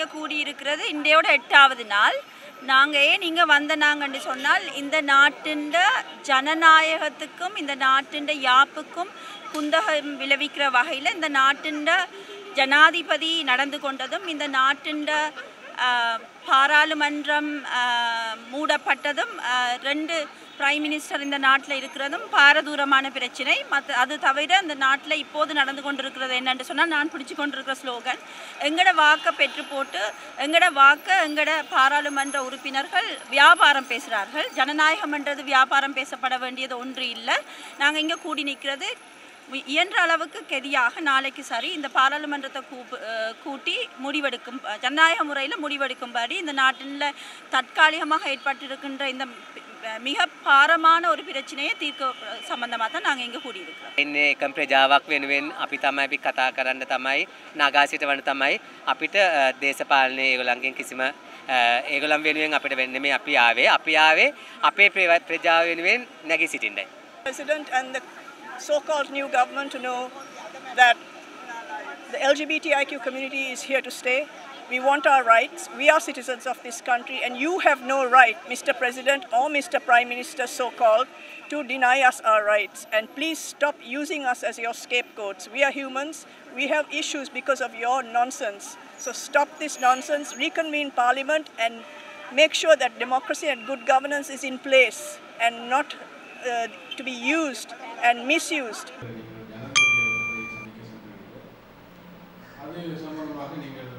இருக்கிறது இன்றையோட எட்டாவது நாள். நாங்கள் ஏன் இங்கே வந்த நாங்கன்னு சொன்னால் இந்த நாட்டின் ஜனநாயகத்துக்கும் இந்த நாட்டின் யாப்புக்கும் குந்தகம் விளைவிக்கிற வகையில் இந்த நாட்டின் ஜனாதிபதி நடந்து கொண்டதும் இந்த நாட்டின் பாராளுமன்றம் மூடப்பட்டதும் ரெண்டு பிரைம் மினிஸ்டர் இந்த நாட்டில் இருக்கிறதும் பாரதூரமான பிரச்சனை. மற்ற அது தவிர இந்த நாட்டில் இப்போது நடந்து கொண்டிருக்கிறது என்னென்று சொன்னால் நான் பிடிச்சி கொண்டிருக்கிற ஸ்லோகன் எங்கட வாக்கை பெற்று போட்டு எங்கட வாக்கை எங்கட பாராளுமன்ற உறுப்பினர்கள் வியாபாரம் பேசுகிறார்கள் ஜனநாயகம்ன்றது வியாபாரம் பேசப்பட வேண்டியது ஒன்று இல்லை. நாங்கள் இங்கே கூடி நிற்கிறது இயன்ற அளவுக்கு கெதியாக நாளைக்கு சரி இந்த பாராளுமன்றத்தை கூப்பு கூட்டி முடிவெடுக்கும் ஜனநாயக முறையில் முடிவெடுக்கும்படி இந்த நாட்டில் தற்காலிகமாக ஏற்பட்டிருக்கின்ற இந்த மிக பாரமான ஒரு பிரச்சனையை தீர்க்க சம்பந்தமாக தான் நாங்கள் இங்கே கூடியிருக்கிறோம் ඉන්නේ එකම් ප්‍රජාවක් වෙනුවෙන් අපි තමයි අපි කතා කරන්න තමයි නගාසිට වන තමයි අපිට අ, දේශපාලනය ඒගොලන්ගෙන් කිසිම අ, ඒගොලම් වෙනුවෙන් අපිට වෙන්න මේ අපි ආවේ අපි ආවේ අපේ ප්‍රව- ප්‍රජාව වෙනුවෙන් නැගී සිටින්නයි. President and the so-called new government to know that the LGBTIQ community is here to stay. We want our rights. We are citizens of this country, and you have no right, Mr. President or Mr. Prime Minister, so-called, to deny us our rights. And please stop using us as your scapegoats. We are humans. We have issues because of your nonsense. So stop this nonsense, reconvene Parliament, and make sure that democracy and good governance is in place and not uh, to be used and misused. அது சம்பந்தமாக நீங்கள் என்ன கருத்து என்ன